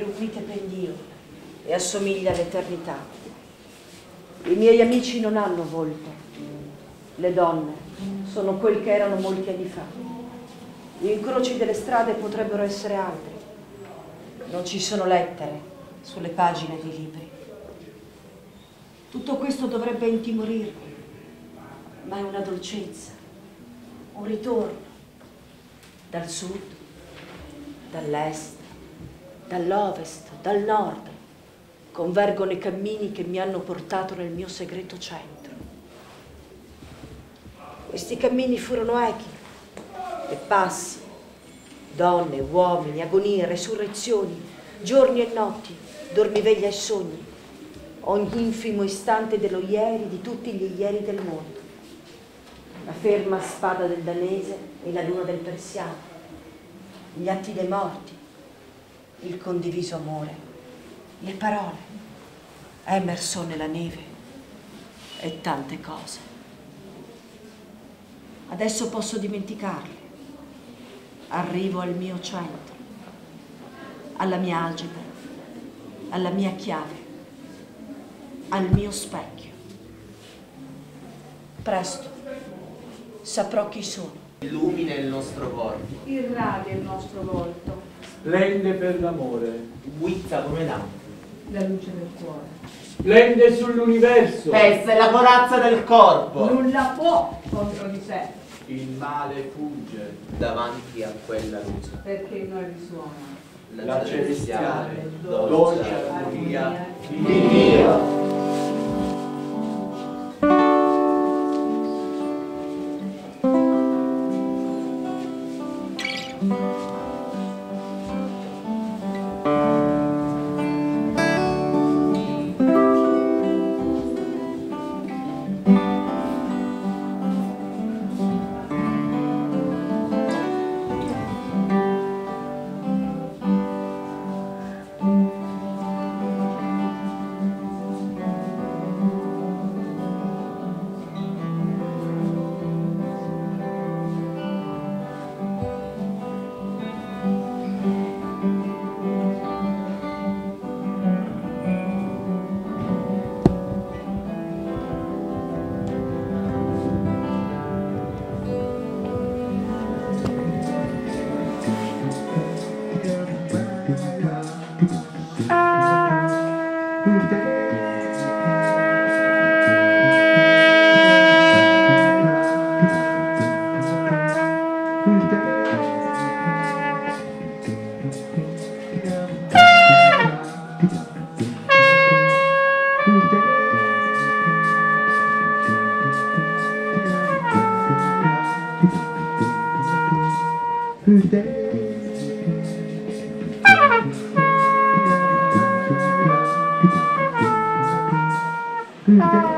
Scorre per pendio e assomiglia all'eternità. I miei amici non hanno volto. Le donne sono quel che erano molti anni fa. Gli incroci delle strade potrebbero essere altri. Non ci sono lettere sulle pagine dei libri. Tutto questo dovrebbe intimorirmi, ma è una dolcezza, un ritorno dal sud, dall'est, dall'ovest, dal nord. Convergono i cammini che mi hanno portato nel mio segreto centro. Questi cammini furono echi e passi, donne, uomini, agonie, resurrezioni, giorni e notti, dormiveglia e sogni ogni infimo istante dello ieri di tutti gli ieri del mondo. La ferma spada del danese e la luna del persiano, gli atti dei morti, il condiviso amore, le parole, Emerson e la neve e tante cose. Adesso posso dimenticarle. Arrivo al mio centro, alla mia algebra, alla mia chiave al mio specchio. Presto saprò chi sono. Illumina il nostro corpo. Irradia il nostro volto, Splende per l'amore, Guizza come Dante. la luce del cuore. splende sull'universo, Pezza è la corazza del corpo. Nulla può contro di sé, il male fugge, Davanti a quella luce. perché noi risuona. la celestiale, dolce dolce armonia di Dio. Tuesday.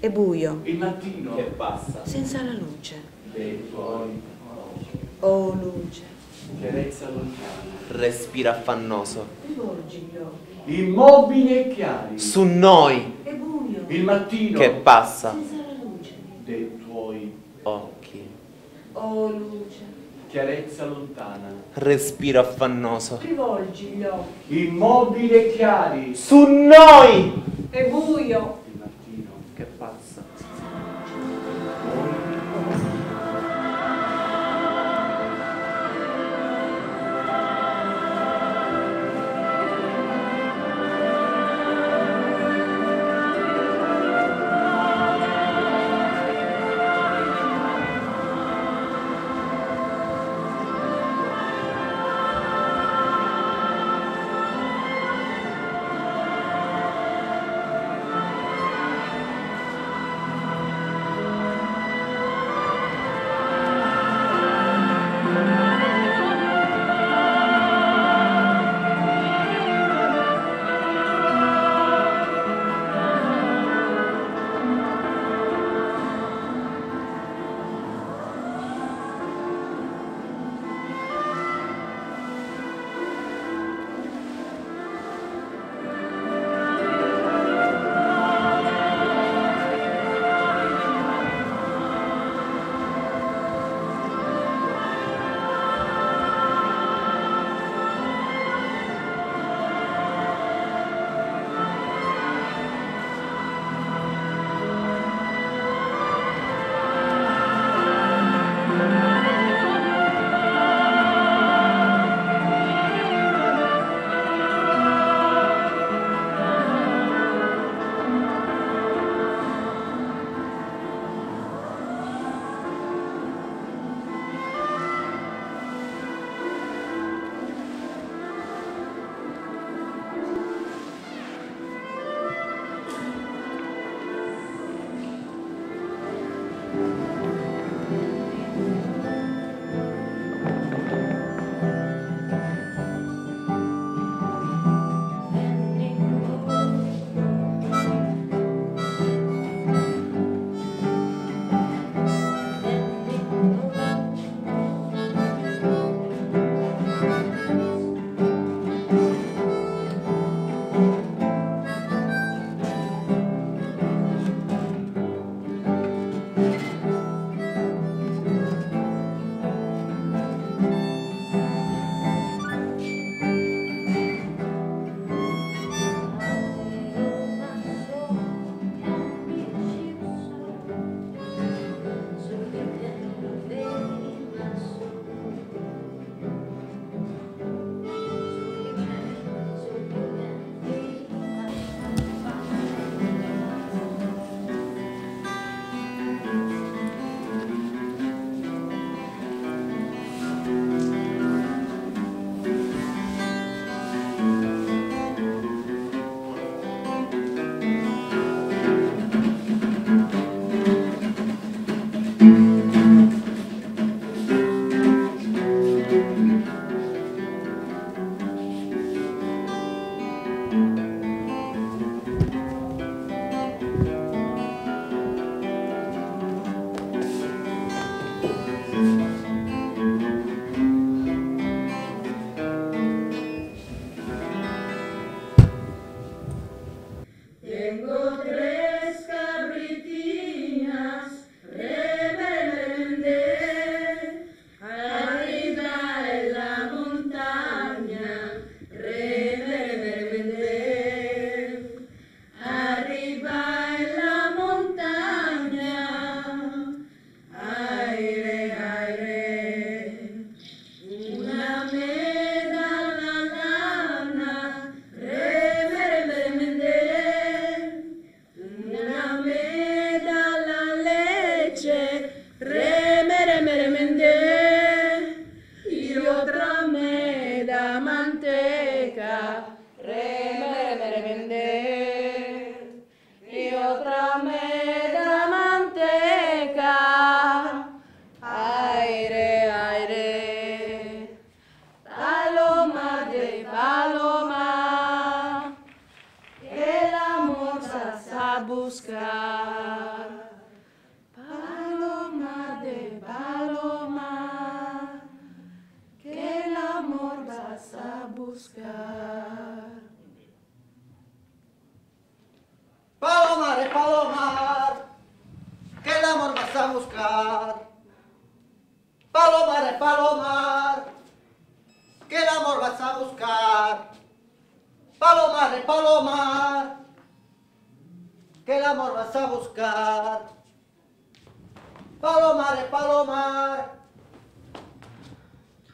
E buio, il mattino che passa. senza la luce. dei tuoi Oh luce, chiarezza lontana, Respira affannoso. rivolgi gli occhi, immobili e chiari, Su noi e buio, il mattino che passa. senza la luce. dei tuoi Occhi. Oh luce, chiarezza lontana, Respiro affannoso. rivolgi gli occhi, immobili e chiari, Su noi E buio.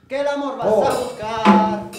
Que el amor vas a buscar.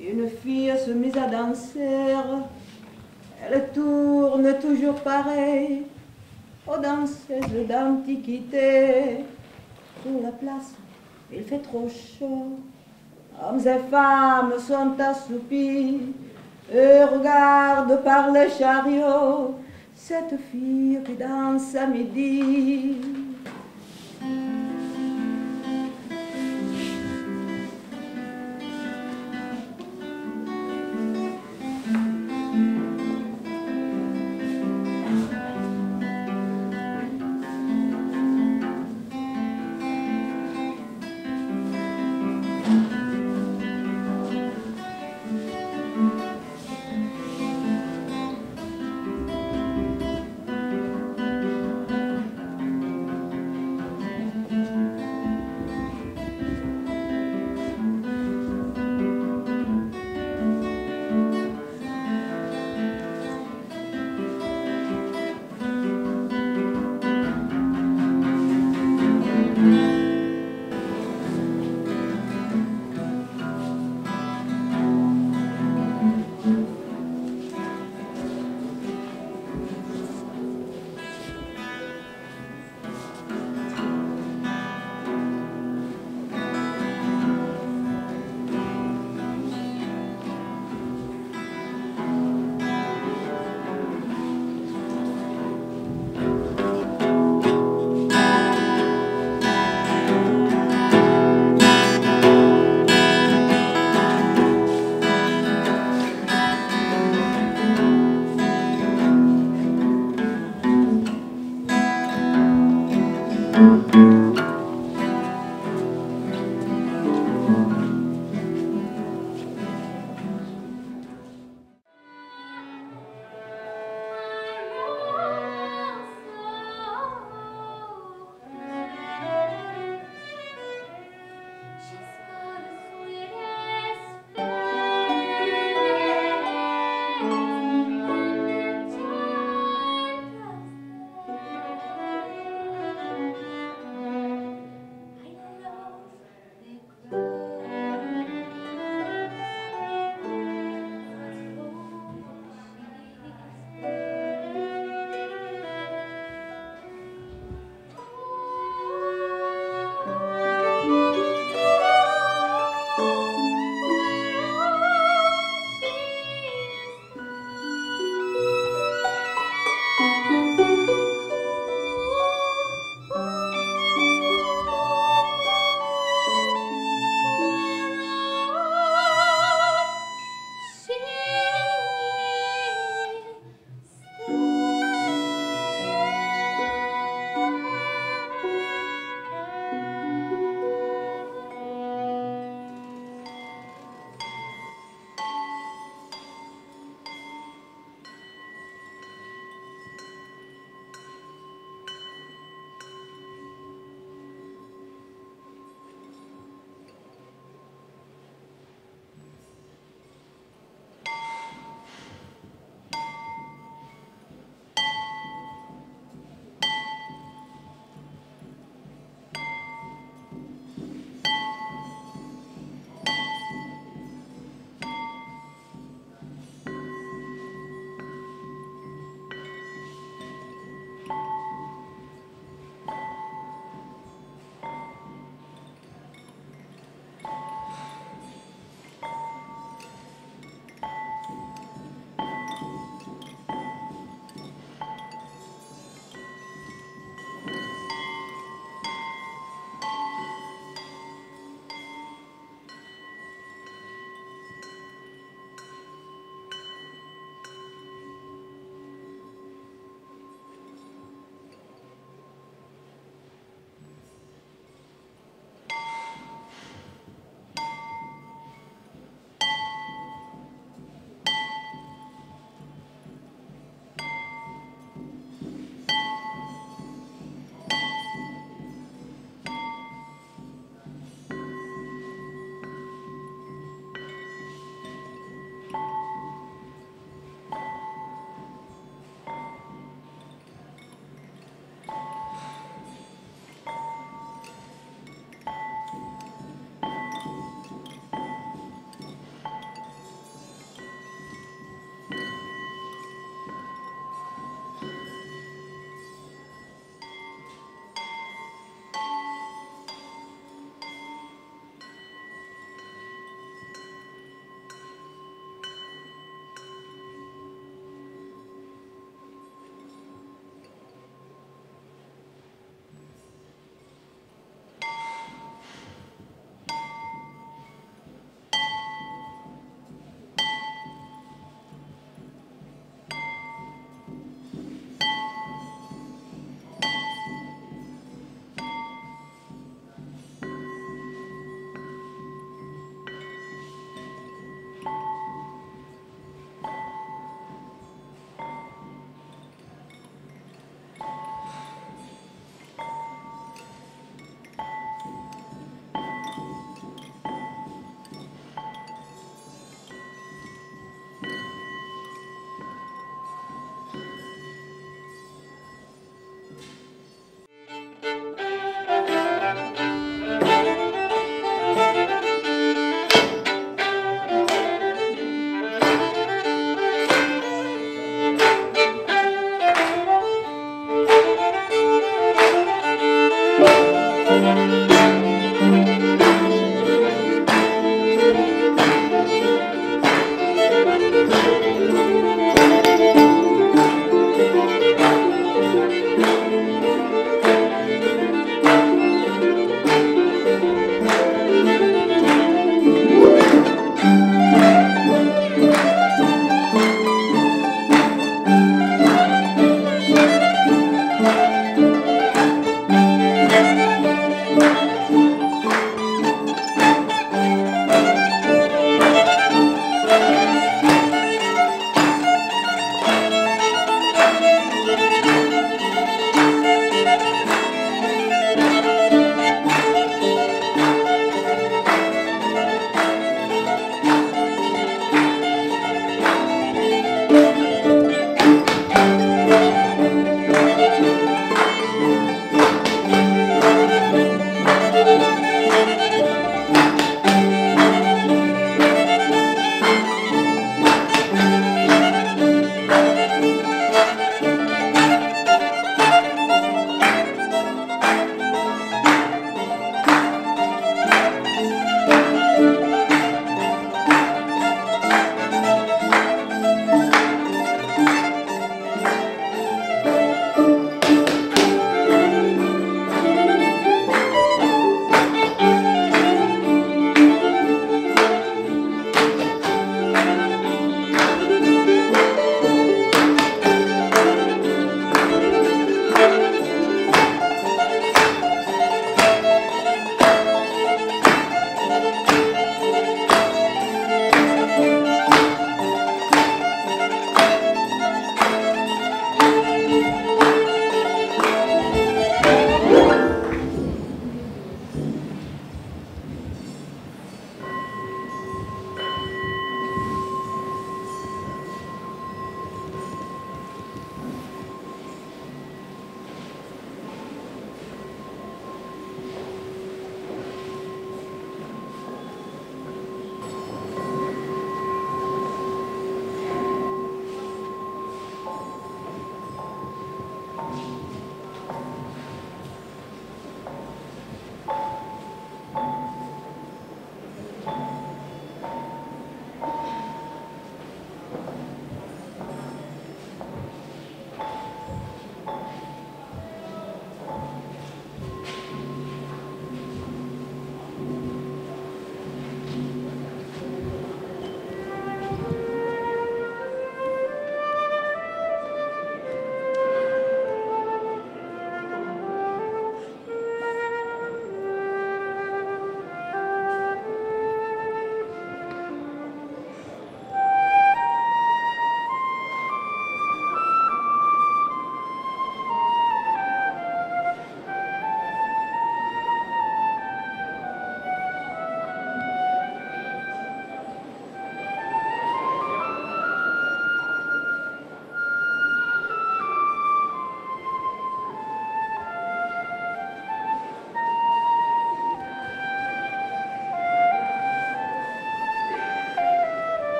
Une fille se mise à danser. Elle tourne toujours pareil aux danseuses d'antiquité. Sur la place, il fait trop chaud. Hommes et femmes sont assoupis et regardent par les chariots cette fille qui danse à midi.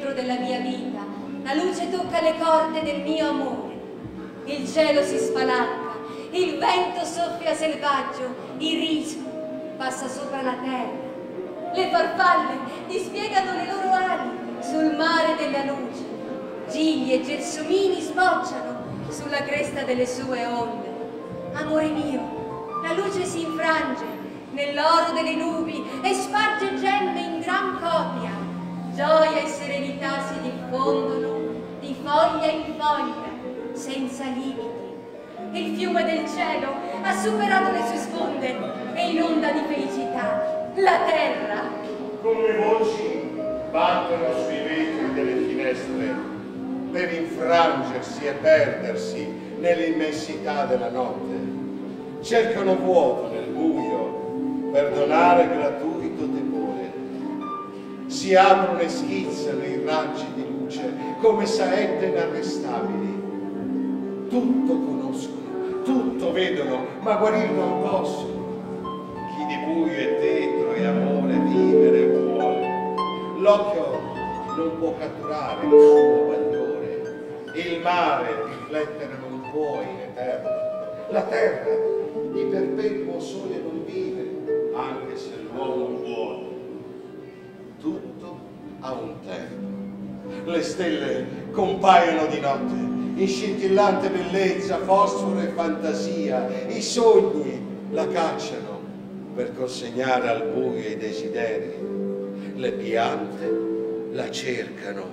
Centro della mia vita, la luce tocca le corde del mio amore. Il cielo si spalanca, il vento soffia selvaggio, il riso passa sopra la terra. Le farfalle dispiegano le loro ali sul mare della luce. Gigli e gelsomini sbocciano sulla cresta delle sue onde. Amore mio, la luce si infrange nell'oro delle nubi e sparge gemme in gran copia. Gioia e serenità si diffondono di foglia in foglia, senza limiti. Il fiume del cielo ha superato le sue sponde e inonda di felicità la terra. Come voci battono sui vetri delle finestre per infrangersi e perdersi nell'immensità della notte. Cercano vuoto nel buio per donare gratuito. Si aprono e schizzano i raggi di luce come saette inarrestabili. Tutto conoscono, tutto vedono, ma guarire non possono. Chi di buio e tetro e amore vivere vuole. L'occhio non può catturare il suo bagliore, il mare riflettere non può in eterno, la terra di perpetuo sole non vive, anche se l'uomo vuole. Ha un tempo. Le stelle compaiono di notte, in scintillante bellezza, fosforo e fantasia, i sogni la cacciano per consegnare al buio i desideri. Le piante la cercano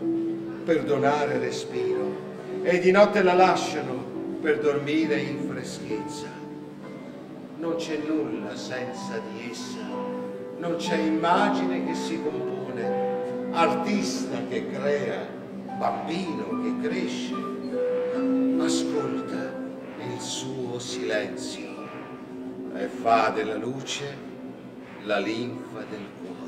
per donare respiro e di notte la lasciano per dormire in freschezza. Non c'è nulla senza di essa, non c'è immagine che si compone, artista che crea, bambino che cresce, ascolta il suo silenzio e fa della luce la linfa del cuore.